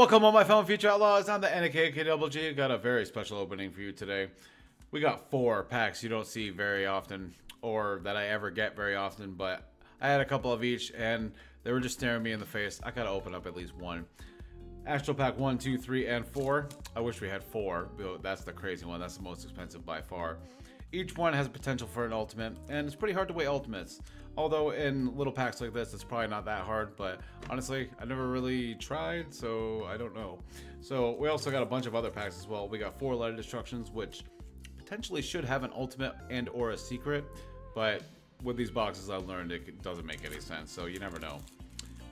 Welcome all my fellow future outlaws. I'm the NKKWG. Got a very special opening for you today. We got four packs you don't see very often, or that I ever get very often, but I had a couple of each, and they were just staring me in the face. I gotta open up at least one. Astral Pack 1, 2, 3, and 4. I wish we had 4. That's the crazy one. That's the most expensive by far. Each one has a potential for an ultimate, and it's pretty hard to weigh ultimates. Although in little packs like this, it's probably not that hard, but honestly, I never really tried, so I don't know. So we also got a bunch of other packs as well. We got four Light of Destructions, which potentially should have an ultimate and or a secret, but with these boxes I've learned it doesn't make any sense, so you never know.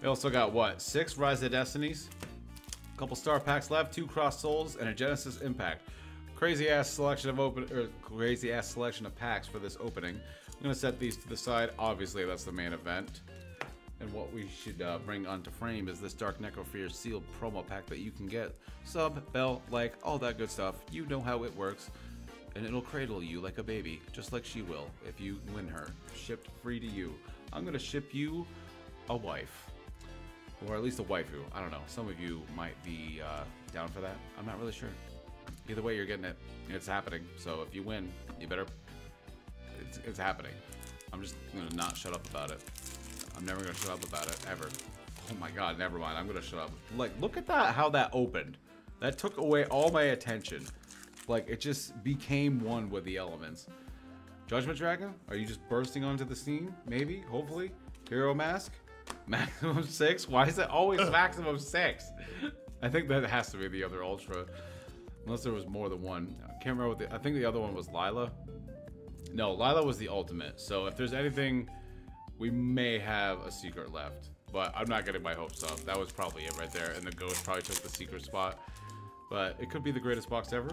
We also got what? Six Rise of Destinies, a couple star packs left, two Cross Souls, and a Genesis Impact. Crazy ass selection of open or crazy ass selection of packs for this opening. I'm gonna set these to the side. Obviously, that's the main event. And what we should uh, bring onto frame is this Dark Necrofear sealed promo pack that you can get. Sub, bell, like, all that good stuff. You know how it works. And it'll cradle you like a baby, just like she will, if you win her. Shipped free to you. I'm gonna ship you a wife. Or at least a waifu. I don't know. Some of you might be uh, down for that. I'm not really sure. Either way, you're getting it. It's happening. So if you win, you better it's, it's happening. I'm just gonna not shut up about it. I'm never gonna shut up about it, ever. Oh my god, never mind. I'm gonna shut up. Like, look at that, how that opened. That took away all my attention. Like, it just became one with the elements. Judgment Dragon? Are you just bursting onto the scene? Maybe? Hopefully? Hero Mask? Maximum 6? Why is it always maximum 6? I think that has to be the other Ultra. Unless there was more than one. I can't remember what the... I think the other one was Lyla. No, Lyla was the ultimate. So if there's anything, we may have a secret left. But I'm not getting my hopes up. That was probably it right there. And the ghost probably took the secret spot. But it could be the greatest box ever.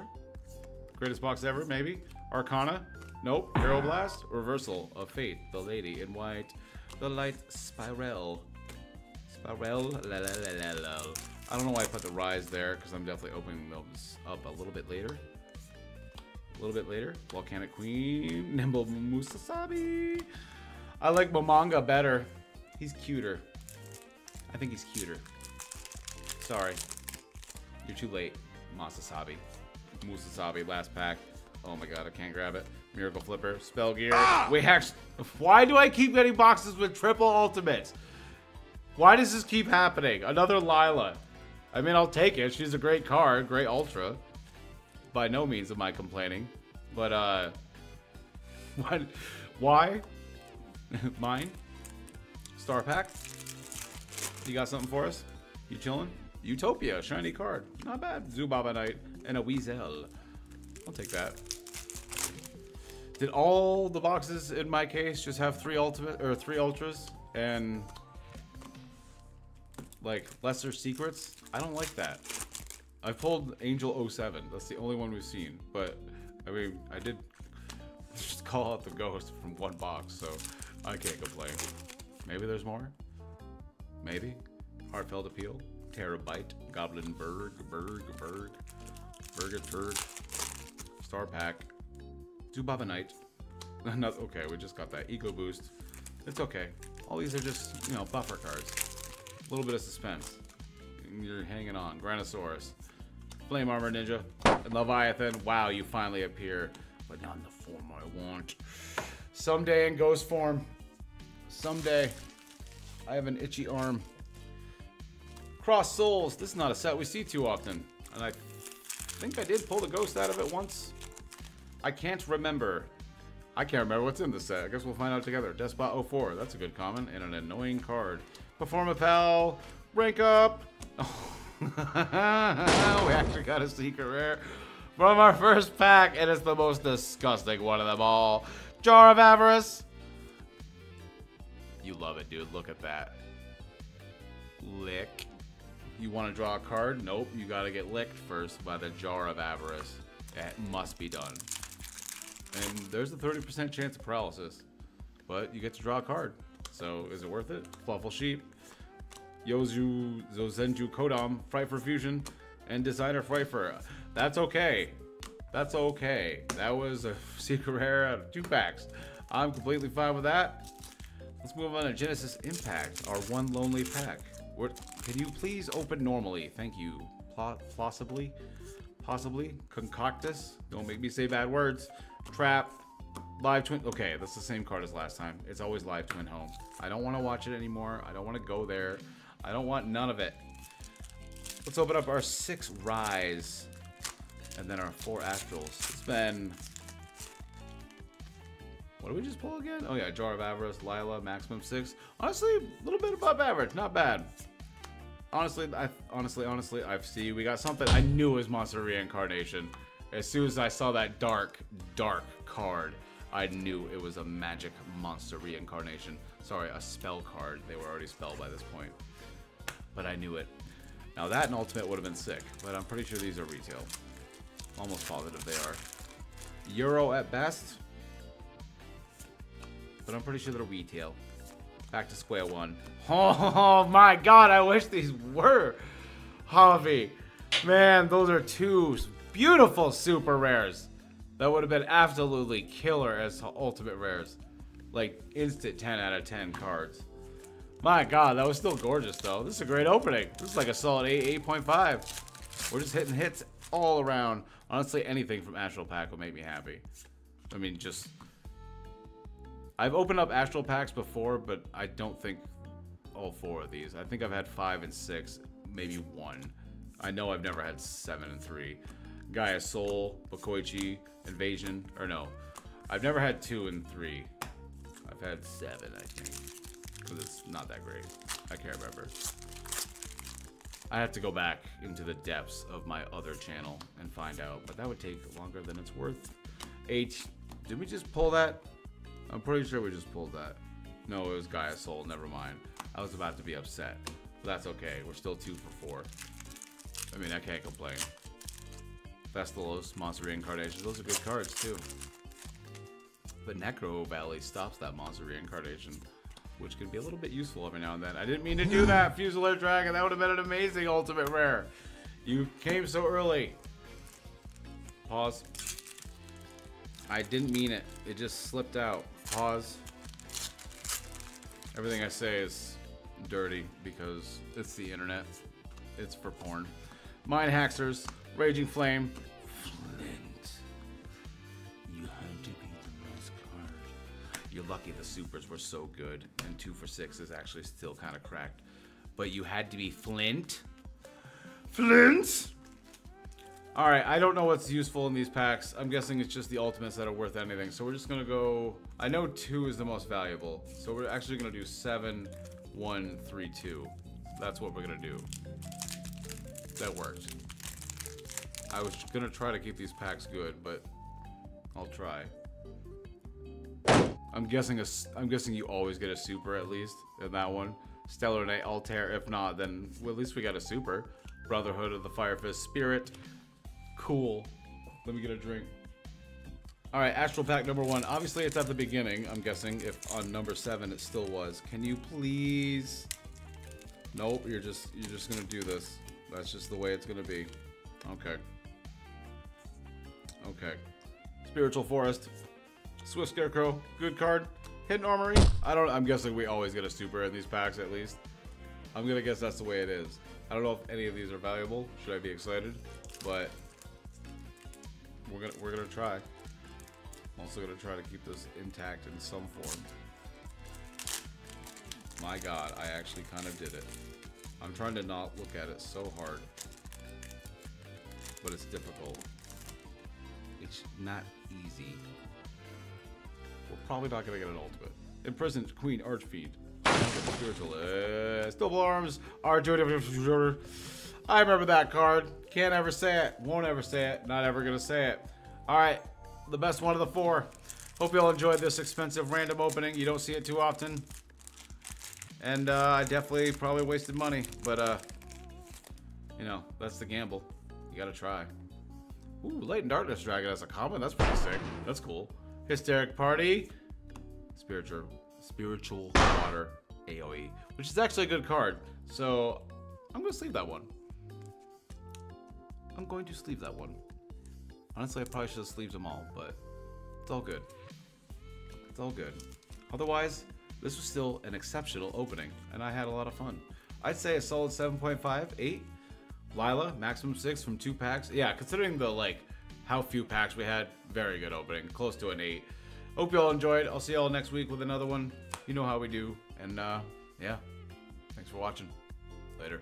Greatest box ever, maybe. Arcana. Nope. Aeroblast. Reversal of Fate. The Lady in Wight. The Light Spiral. Spiral. La, la, la, la, la. I don't know why I put the Rise there, because I'm definitely opening those up a little bit later. A little bit later, Volcanic Queen, Nimble Musasabi. I like Momonga better. He's cuter. I think he's cuter. Sorry. You're too late, Masasabi. Musasabi, last pack. Oh my god, I can't grab it. Miracle Flipper, Spell Gear. Ah! Wait, actually, why do I keep getting boxes with triple ultimates? Why does this keep happening? Another Lyla. I mean, I'll take it. She's a great card, great ultra by no means am I complaining. But, uh, what, why? Mine? Star Pack? You got something for us? You chilling? Utopia, shiny card. Not bad. Zubaba Knight and a Weasel. I'll take that. Did all the boxes in my case just have three ultimate or three ultras and like lesser secrets? I don't like that. I pulled Angel 07. That's the only one we've seen. But, I mean, I did just call out the ghost from one box, so I can't complain. Maybe there's more? Maybe? Heartfelt Appeal? Terabyte? Goblindbergh? Berg? Berg? Berg? Star Pack? Zubaba Knight? Not, okay, we just got that. Eco Boost. It's okay. All these are just, you know, buffer cards. A little bit of suspense. You're hanging on. Granosaurus. Flame Armor Ninja, and Leviathan. Wow, you finally appear, but not in the form I want. Someday in ghost form. Someday. I have an itchy arm. Cross Souls. This is not a set we see too often. And I think I did pull the ghost out of it once. I can't remember. I can't remember what's in the set. I guess we'll find out together. Despot 04. That's a good common. And an annoying card. Performapal. Rank up. Oh. we actually got a secret rare from our first pack, and it's the most disgusting one of them all. Jar of Avarice. You love it, dude. Look at that. Lick. You want to draw a card? Nope. You got to get licked first by the Jar of Avarice. It must be done. And there's a 30% chance of paralysis. But you get to draw a card. So is it worth it? Fluffal Sheep. Yozu Zozenju Kodam, Frightfur Fusion, and Designer Frightfur. That's okay. That's okay. That was a secret rare out of two packs. I'm completely fine with that. Let's move on to Genesis Impact, our one lonely pack. Can you please open normally? Thank you. Pla possibly? Possibly? Concoctus? Don't make me say bad words. Trap. Live twin. Okay, that's the same card as last time. It's always live twin home. I don't want to watch it anymore. I don't want to go there. I don't want none of it. Let's open up our six Rise. And then our four Astrals. It's been... What did we just pull again? Oh yeah, Jar of Avarice, Lyla, maximum six. Honestly, a little bit above average. Not bad. Honestly, I honestly, honestly, I see we got something. I knew it was Monster Reincarnation. As soon as I saw that dark, dark card, I knew it was a magic monster reincarnation. Sorry, a spell card. They were already spelled by this point. But I knew it. Now that and Ultimate would have been sick, but I'm pretty sure these are retail. Almost positive they are. Euro at best. But I'm pretty sure they're retail. Back to square one. Oh my god, I wish these were Javi. Man, those are two beautiful super rares. That would have been absolutely killer as ultimate rares. Like instant 10 out of 10 cards. My god, that was still gorgeous though. This is a great opening. This is like a solid 8, 8.5. We're just hitting hits all around. Honestly, anything from Astral Pack will make me happy. I mean, just... I've opened up Astral Packs before, but I don't think all four of these. I think I've had five and six, maybe one. I know I've never had seven and three. Gaia Soul, Bokoichi, Invasion, or no. I've never had two and three. I've had seven, I think. Because it's not that great. I can't remember. I have to go back into the depths of my other channel and find out, but that would take longer than it's worth. H, did we just pull that? I'm pretty sure we just pulled that. No, it was Gaia Soul, never mind. I was about to be upset. But that's okay, we're still two for four. I mean, I can't complain. Festalos, Monster Reincarnation, those are good cards too. But Necro Valley stops that Monster Reincarnation, which can be a little bit useful every now and then. I didn't mean to do that, Fusilier Dragon. That would have been an amazing ultimate rare. You came so early. Pause. I didn't mean it. It just slipped out. Pause. Everything I say is dirty because it's the internet. It's for porn. Mind Haxorz, Raging Flame, Flint. You had to be the best card. You're lucky the supers were so good, and two for six is actually still kind of cracked. But you had to be Flint. Flint. All right, I don't know what's useful in these packs. I'm guessing it's just the ultimates that are worth anything. So we're just gonna go. I know two is the most valuable, so we're actually gonna do seven, one, three, two. That's what we're gonna do. That worked. I was gonna try to keep these packs good, but I'll try. I'm guessing a, I'm guessing you always get a super at least in that one. Satellarknight Altair. If not, then well, at least we got a super. Brotherhood of the Fire Fist Spirit. Cool. Let me get a drink. All right, Astral Pack number one. Obviously, it's at the beginning. I'm guessing if on number seven it still was. Can you please? Nope. You're just you're just gonna do this. That's just the way it's gonna be. Okay. Okay. Spiritual Forest. Swift Scarecrow. Good card. Hidden Armory. I don't. I'm guessing we always get a super in these packs at least. I'm gonna guess that's the way it is. I don't know if any of these are valuable. Should I be excited? But we're gonna we're gonna try. I'm also gonna try to keep this intact in some form. My God, I actually kind of did it. I'm trying to not look at it so hard, but it's difficult. It's not easy. We're probably not gonna get an ultimate. Imprisoned Queen Archfiend. Stillborn Arms. Archer. I remember that card. Can't ever say it. Won't ever say it. Not ever gonna say it. All right, the best one of the four. Hope you all enjoyed this expensive random opening. You don't see it too often. And uh, I definitely probably wasted money, but uh, you know, that's the gamble. You gotta try. Ooh, and Darkness Dragon as a common. That's pretty sick. That's cool. Hysteric Party. Spiritual Spiritual Water AoE, which is actually a good card. So I'm gonna sleeve that one. I'm going to sleeve that one. Honestly, I probably should have sleeved them all, but it's all good. It's all good. Otherwise, this was still an exceptional opening, and I had a lot of fun. I'd say a solid 7.5, 8. Lyla, maximum 6 from two packs. Yeah, considering the, like, how few packs we had, very good opening. Close to an 8. Hope you all enjoyed. I'll see y'all next week with another one. You know how we do. And, uh, yeah. Thanks for watching. Later.